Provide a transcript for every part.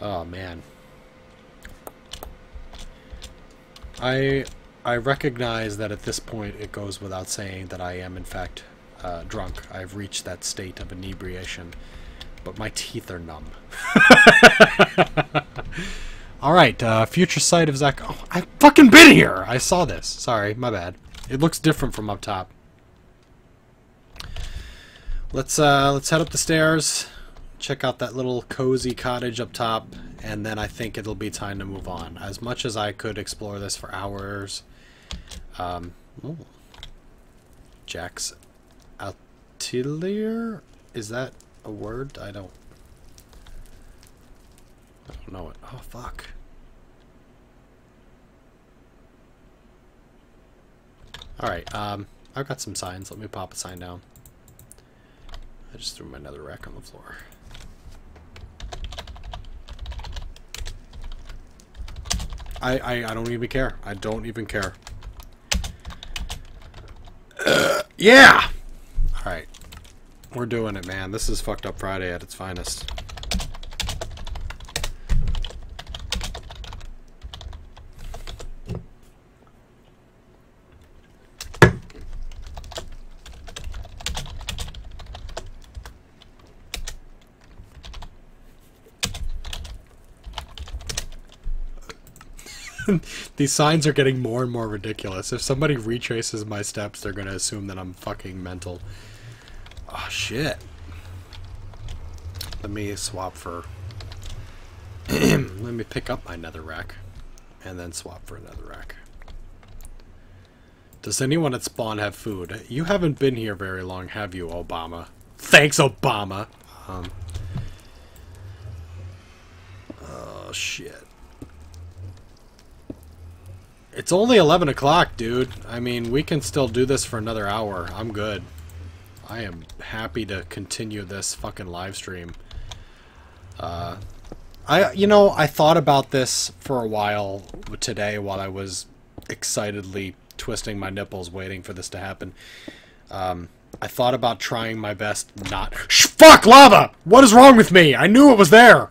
Oh man. I I recognize that at this point it goes without saying that I am in fact uh, drunk. I've reached that state of inebriation, but my teeth are numb. All right, uh, future sight of Zak. Oh, I've fucking been here. I saw this. Sorry, my bad. It looks different from up top. Let's uh, let's head up the stairs check out that little cozy cottage up top, and then I think it'll be time to move on. As much as I could explore this for hours. Um, ooh. Jack's Atelier? Is that a word? I don't... I don't know it. Oh, fuck. Alright, um, I've got some signs. Let me pop a sign down. I just threw my netherrack on the floor. I, I, I don't even care. I don't even care. Uh, yeah! Alright. We're doing it, man. This is Fucked Up Friday at its finest. These signs are getting more and more ridiculous. If somebody retraces my steps, they're gonna assume that I'm fucking mental. Oh, shit. Let me swap for... Let me pick up my netherrack. And then swap for another rack. Does anyone at spawn have food? You haven't been here very long, have you, Obama? Thanks, Obama! Um... Oh, shit. It's only 11 o'clock, dude. I mean, we can still do this for another hour. I'm good. I am happy to continue this fucking live stream. Uh, I, you know, I thought about this for a while today while I was excitedly twisting my nipples waiting for this to happen. Um, I thought about trying my best not- Sh Fuck, lava! What is wrong with me? I knew it was there!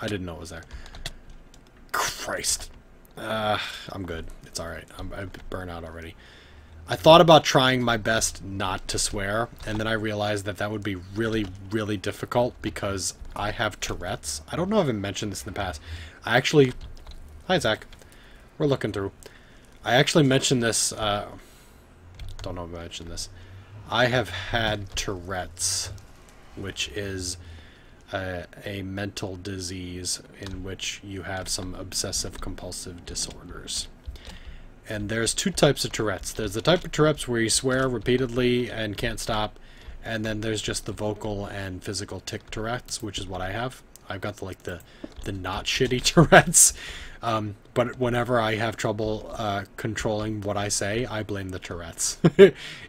I didn't know it was there. Christ. Uh, I'm good. It's alright. I'm, I'm burnt out already. I thought about trying my best not to swear, and then I realized that that would be really, really difficult because I have Tourette's. I don't know if I've mentioned this in the past. I actually... Hi, Zak. We're looking through. I actually mentioned this... Uh, don't know if I mentioned this. I have had Tourette's, which is a, a mental disease in which you have some obsessive compulsive disorders. And there's two types of Tourette's. There's the type of Tourette's where you swear repeatedly and can't stop, and then there's just the vocal and physical tic Tourette's, which is what I have. I've got the, like the the not shitty Tourette's. Um, but whenever I have trouble uh, controlling what I say, I blame the Tourette's.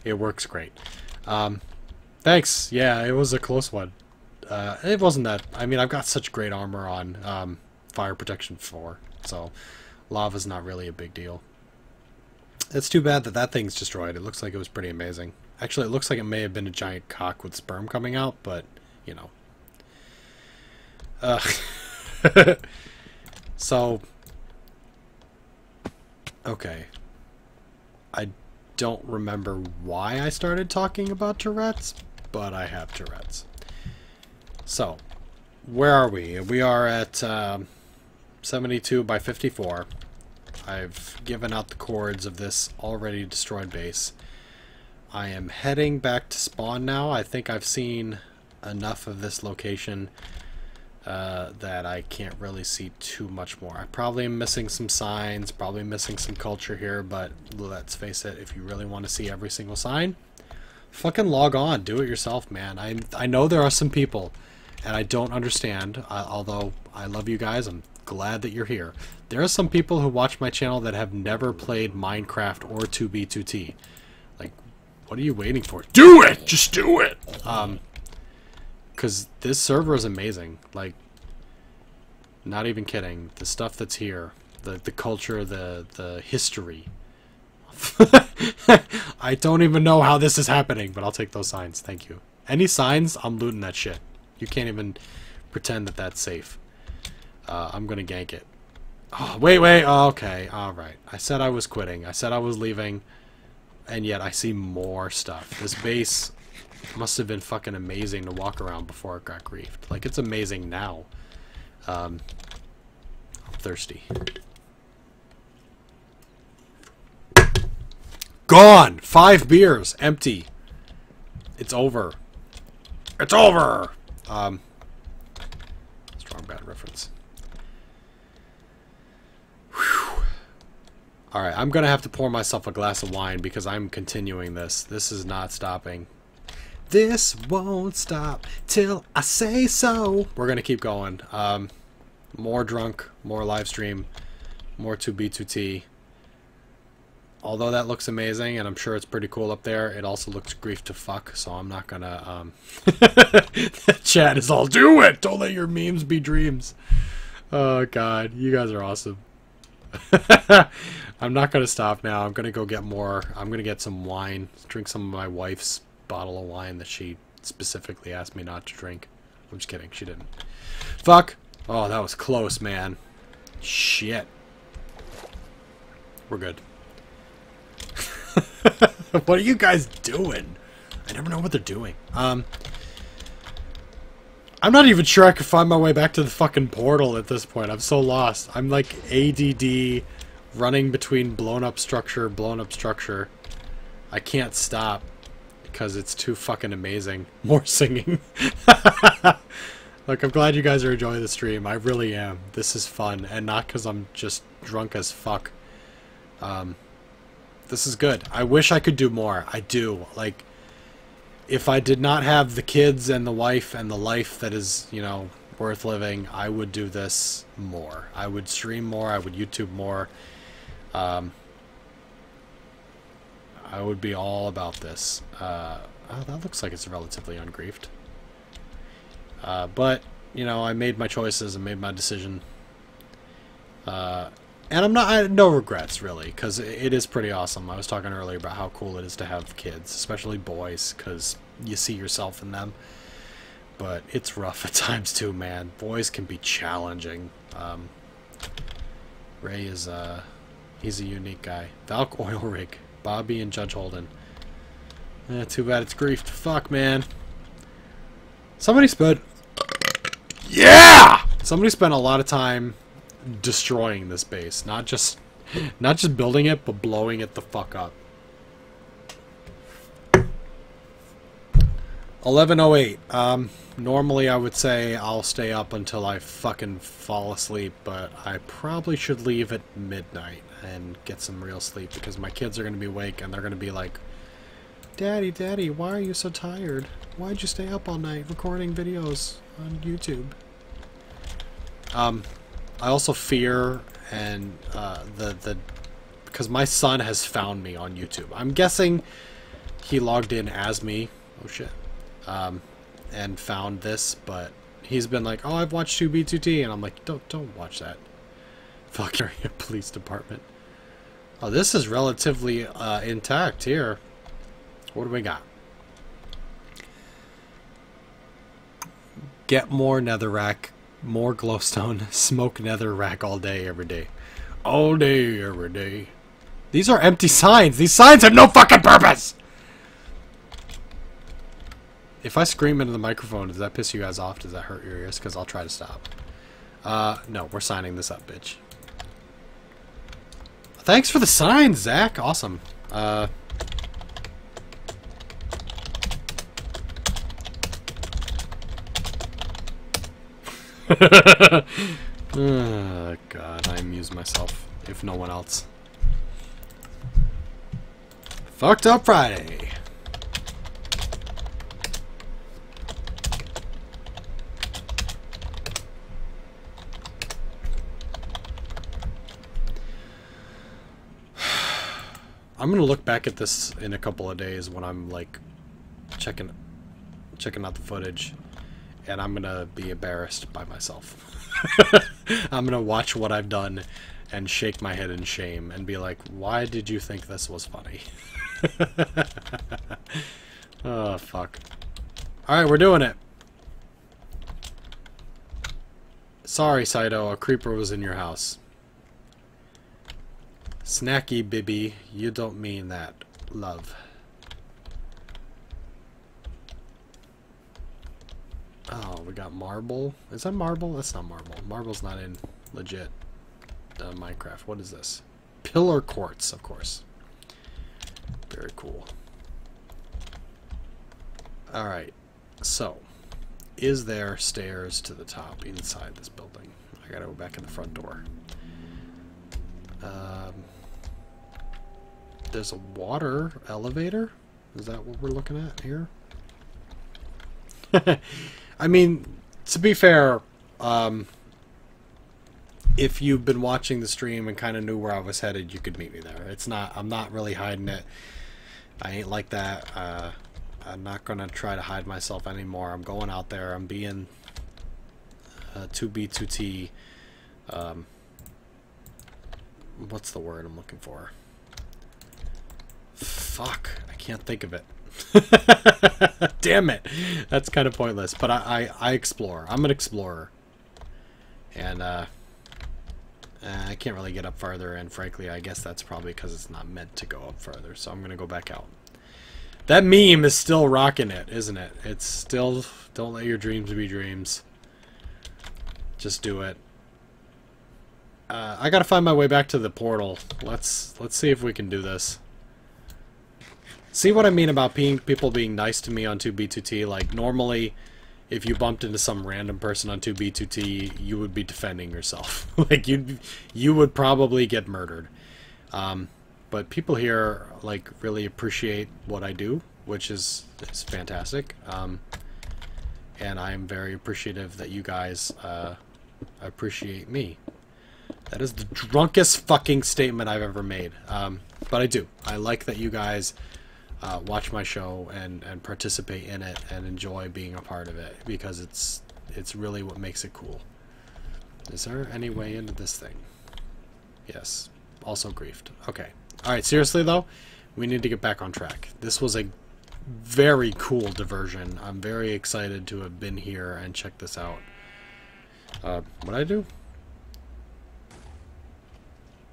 it works great. Um, thanks. Yeah, it was a close one. Uh, it wasn't that. I mean, I've got such great armor on um, Fire Protection 4, so lava's not really a big deal. It's too bad that that thing's destroyed. It looks like it was pretty amazing. Actually, it looks like it may have been a giant cock with sperm coming out, but, you know. Uh, so, okay. I don't remember why I started talking about Tourette's, but I have Tourette's. So, where are we? We are at um, 72 by 54. I've given out the chords of this already destroyed base. I am heading back to spawn now. I think I've seen enough of this location uh, that I can't really see too much more. I probably am missing some signs, probably missing some culture here, but let's face it, if you really want to see every single sign, fucking log on. Do it yourself, man. I, I know there are some people and I don't understand, uh, although I love you guys, I'm glad that you're here. There are some people who watch my channel that have never played Minecraft or 2B2T. Like, what are you waiting for? Do it! Just do it! Um, because this server is amazing. Like, not even kidding. The stuff that's here, the, the culture, the, the history. I don't even know how this is happening, but I'll take those signs. Thank you. Any signs, I'm looting that shit. You can't even pretend that that's safe. Uh, I'm gonna gank it. Oh, wait, wait. Oh, okay, all right. I said I was quitting. I said I was leaving, and yet I see more stuff. This base must have been fucking amazing to walk around before it got griefed. Like it's amazing now. Um, I'm thirsty. Gone! Five beers. Empty. It's over. It's over! Um, strong bad reference. Alright, I'm gonna have to pour myself a glass of wine because I'm continuing this. This is not stopping. This won't stop till I say so. We're gonna keep going. Um, more drunk, more live stream, more 2B2T. Although that looks amazing, and I'm sure it's pretty cool up there, it also looks grief to fuck, so I'm not gonna, um... chat is all, do it! Don't let your memes be dreams. Oh, God. You guys are awesome. I'm not gonna stop now. I'm gonna go get more. I'm gonna get some wine. Drink some of my wife's bottle of wine that she specifically asked me not to drink. I'm just kidding. She didn't. Fuck! Oh, that was close, man. Shit. We're good. what are you guys doing? I never know what they're doing. Um, I'm not even sure I could find my way back to the fucking portal at this point. I'm so lost. I'm like ADD running between blown up structure, blown up structure. I can't stop because it's too fucking amazing. More singing. Look, I'm glad you guys are enjoying the stream. I really am. This is fun, and not because I'm just drunk as fuck. Um, this is good. I wish I could do more. I do. Like, if I did not have the kids and the wife and the life that is, you know, worth living, I would do this more. I would stream more. I would YouTube more. Um, I would be all about this. Uh, oh, that looks like it's relatively ungriefed. Uh, but, you know, I made my choices and made my decision. Uh, and I'm not, I no regrets really, because it is pretty awesome. I was talking earlier about how cool it is to have kids, especially boys, because you see yourself in them. But it's rough at times too, man. Boys can be challenging. Um, Ray is, uh, he's a unique guy. Valk Oil Rig, Bobby and Judge Holden. Eh, too bad it's griefed. Fuck, man. Somebody spent... Yeah! Somebody spent a lot of time destroying this base. Not just not just building it, but blowing it the fuck up. 1108. Um, normally I would say I'll stay up until I fucking fall asleep, but I probably should leave at midnight and get some real sleep because my kids are going to be awake and they're going to be like, Daddy, Daddy, why are you so tired? Why'd you stay up all night recording videos on YouTube? Um, I also fear and uh, the the because my son has found me on YouTube. I'm guessing he logged in as me. Oh shit. Um, and found this, but he's been like, "Oh, I've watched 2B2T," and I'm like, "Don't don't watch that." Fuck your police department. Oh, this is relatively uh, intact here. What do we got? Get more netherrack more glowstone, smoke netherrack all day, every day. All day, every day. These are empty signs. These signs have no fucking purpose! If I scream into the microphone, does that piss you guys off? Does that hurt your ears? Because I'll try to stop. Uh, no, we're signing this up, bitch. Thanks for the sign, Zak. Awesome. Uh, oh, God, I amuse myself, if no one else. Fucked up Friday. I'm gonna look back at this in a couple of days when I'm like checking checking out the footage and I'm gonna be embarrassed by myself. I'm gonna watch what I've done and shake my head in shame and be like, why did you think this was funny? oh, fuck. Alright, we're doing it. Sorry, Saito, a creeper was in your house. Snacky Bibby, you don't mean that, love. Oh, we got marble. Is that marble? That's not marble. Marble's not in legit uh, Minecraft. What is this? Pillar quartz, of course. Very cool. Alright, so, is there stairs to the top inside this building? I gotta go back in the front door. Um, there's a water elevator? Is that what we're looking at here? I mean, to be fair, um, if you've been watching the stream and kind of knew where I was headed, you could meet me there. It's not, I'm not really hiding it. I ain't like that. Uh, I'm not going to try to hide myself anymore. I'm going out there. I'm being uh, 2B2T. Um, what's the word I'm looking for? Fuck. I can't think of it. Damn it. That's kind of pointless. But I, I, I explore. I'm an explorer. And, uh, I can't really get up farther, and frankly, I guess that's probably because it's not meant to go up further, so I'm going to go back out. That meme is still rocking it, isn't it? It's still, don't let your dreams be dreams. Just do it. Uh, I gotta find my way back to the portal. Let's let's see if we can do this. See what I mean about being, people being nice to me on 2B2T? Like, normally, if you bumped into some random person on 2B2T, you would be defending yourself. like, you you would probably get murdered. Um, but people here, like, really appreciate what I do, which is, is fantastic. Um, and I'm very appreciative that you guys uh, appreciate me. That is the drunkest fucking statement I've ever made. Um, but I do. I like that you guys uh, watch my show and, and participate in it and enjoy being a part of it because it's it's really what makes it cool. Is there any way into this thing? Yes. Also griefed. Okay. Alright, seriously though, we need to get back on track. This was a very cool diversion. I'm very excited to have been here and check this out. Uh, what I do?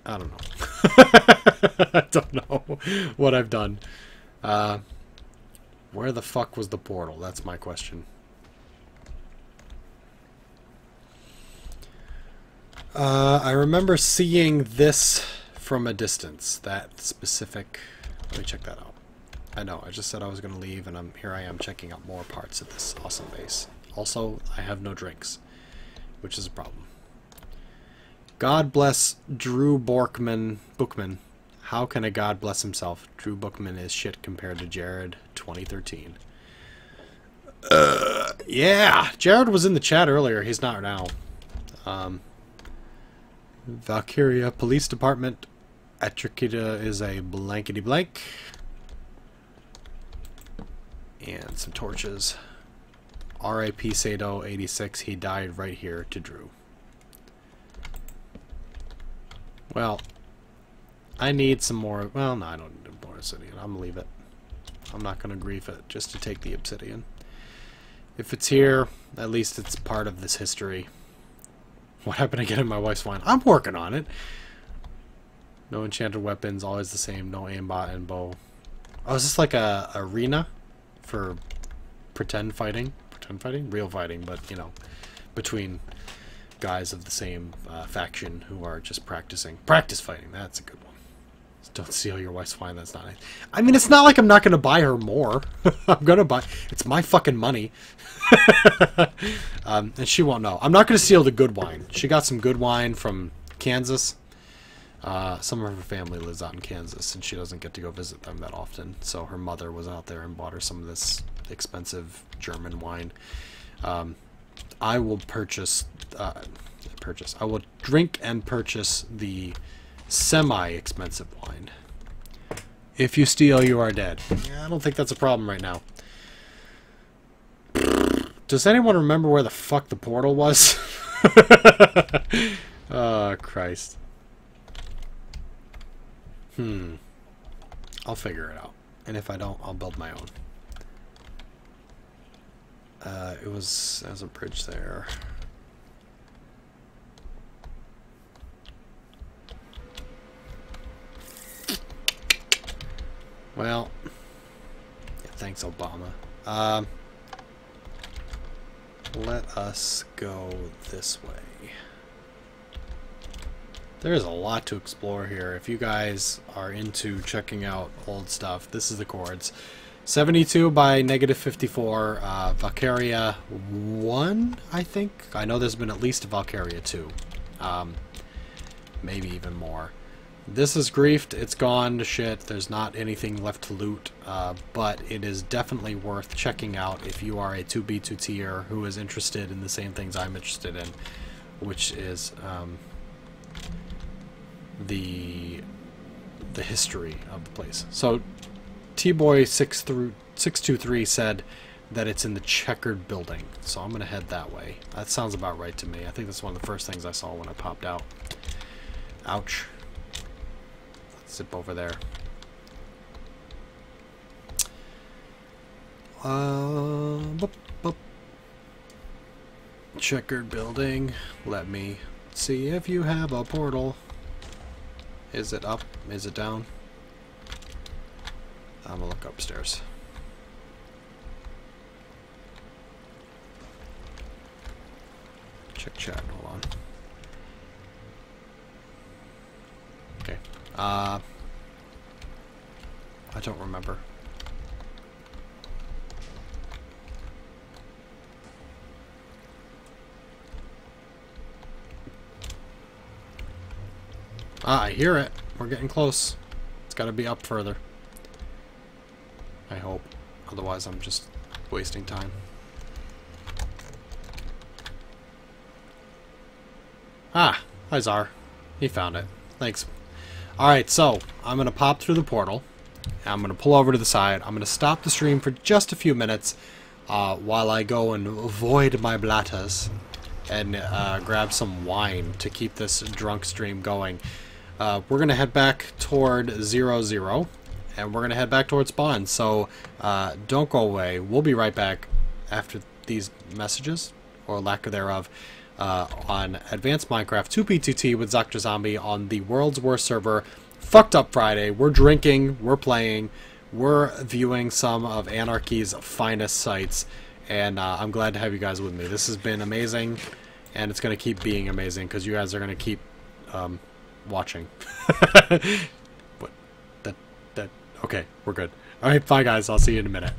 I don't know. I don't know what I've done. Uh, where the fuck was the portal? That's my question. Uh, I remember seeing this from a distance. That specific... Let me check that out. I know, I just said I was going to leave, and I'm here I am checking out more parts of this awesome base. Also, I have no drinks, which is a problem. God bless Drew Borkman, Bookman how can a god bless himself? Drew Bookman is shit compared to Jared 2013. Uh, yeah, Jared was in the chat earlier. He's not now. Um, Valkyria Police Department. Atrikita is a blankety blank. And some torches. R.I.P. Sato 86. He died right here to Drew. Well, I need some more... Well, no, I don't need more obsidian. I'm going to leave it. I'm not going to grief it just to take the obsidian. If it's here, at least it's part of this history. What happened to getting my wife's wine? I'm working on it. No enchanted weapons, always the same. No aimbot and bow. Oh, is this like a arena for pretend fighting? Pretend fighting? Real fighting, but, you know, between guys of the same uh, faction who are just practicing. Practice fighting, that's a good one. Don't steal your wife's wine. That's not it. I mean, it's not like I'm not going to buy her more. I'm going to buy... It's my fucking money. um, and she won't know. I'm not going to steal the good wine. She got some good wine from Kansas. Uh, some of her family lives out in Kansas, and she doesn't get to go visit them that often. So her mother was out there and bought her some of this expensive German wine. Um, I will purchase... Uh, purchase. I will drink and purchase the semi-expensive wine. If you steal, you are dead. I don't think that's a problem right now. Does anyone remember where the fuck the portal was? oh, Christ. Hmm. I'll figure it out. And if I don't, I'll build my own. Uh, it was There's a bridge there. Well, yeah, thanks, Obama. Um, let us go this way. There's a lot to explore here. If you guys are into checking out old stuff, this is the chords. 72 by negative 54, uh, Valkyria 1, I think. I know there's been at least Valkyria 2. Um, maybe even more. This is griefed. It's gone to shit. There's not anything left to loot, uh, but it is definitely worth checking out if you are a 2B2 tier who is interested in the same things I'm interested in, which is um, the the history of the place. So T-Boy 623 said that it's in the checkered building, so I'm going to head that way. That sounds about right to me. I think that's one of the first things I saw when I popped out. Ouch. Zip over there. Uh. Checkered building. Let me see if you have a portal. Is it up? Is it down? I'm gonna look upstairs. Check chat, hold on. Okay. Uh, I don't remember. Ah, I hear it. We're getting close. It's got to be up further. I hope. Otherwise, I'm just wasting time. Ah, hi Czar. He found it. Thanks. Alright, so, I'm going to pop through the portal. I'm going to pull over to the side. I'm going to stop the stream for just a few minutes uh, while I go and void my blatters and uh, grab some wine to keep this drunk stream going. Uh, we're going to head back toward zero zero, and we're going to head back towards spawn. So uh, don't go away. We'll be right back after these messages, or lack thereof, uh, on Advanced Minecraft 2B2T with Dr. Zombie on the world's worst server, Fucked Up Friday. We're drinking, we're playing, we're viewing some of Anarchy's finest sites, and uh, I'm glad to have you guys with me. This has been amazing, and it's going to keep being amazing because you guys are going to keep um, watching. That, that, okay, we're good. Alright, bye guys, I'll see you in a minute.